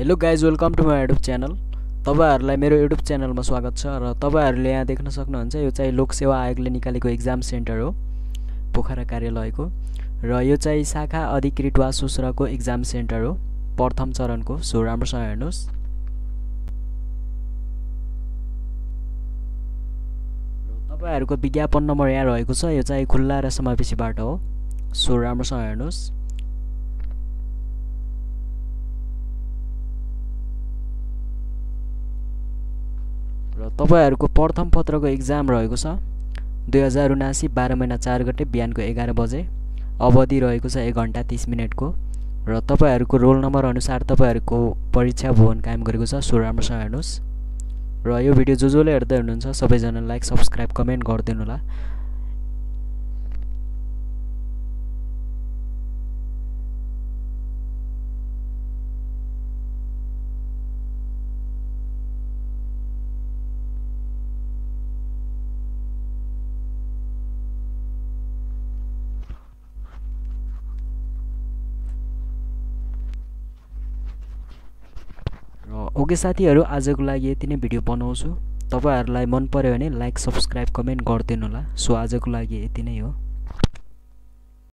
Hello guys welcome to my YouTube channel तपाईँहरूलाई मेरो YouTube च्यानलमा स्वागत छ र तपाईँहरूले यहाँ देख्न सक्नुहुन्छ यो चाहिँ लोकसेवा आयोगले निकालेको इक्जाम सेन्टर हो पोखरा कार्यालयको। र यो चाहिँ शाखा अधिकृत वा सुस्रको इक्जाम सेन्टर हो प्रथम चरणको। सो राम्रोसँग हेर्नुहोस्। तपाईँहरूको विज्ञापन नम्बर यहाँ रहेको छ यो चाहिँ खुल्ला र समावेशीबाट हो। सो राम्रोसँग हेर्नुहोस्। तपाईँहरूको प्रथम पत्रको इक्जाम रहेको छ। दुई हजार उनासी बाह्र महिना चार गते बिहानको एघार बजे। अवधि रहेको छ एक घन्टा तिस मिनटको। र तपाईँहरूको रोल नम्बर अनुसार तपाईँहरूको परीक्षा भवन कायम गरेको छ। सो राम्रोसँग हेर्नुहोस्। र यो भिडियो जो जसले हेर्दै हुनुहुन्छ सबैजना लाइक सब्सक्राइब कमेन्ट गरिदिनु होला। ओके साथीहरू आजको लागि यति नै भिडियो बनाउँछु। तपाईँहरूलाई मन पऱ्यो भने लाइक सब्सक्राइब कमेन्ट गरिदिनु होला। सो आजको लागि यति नै हो।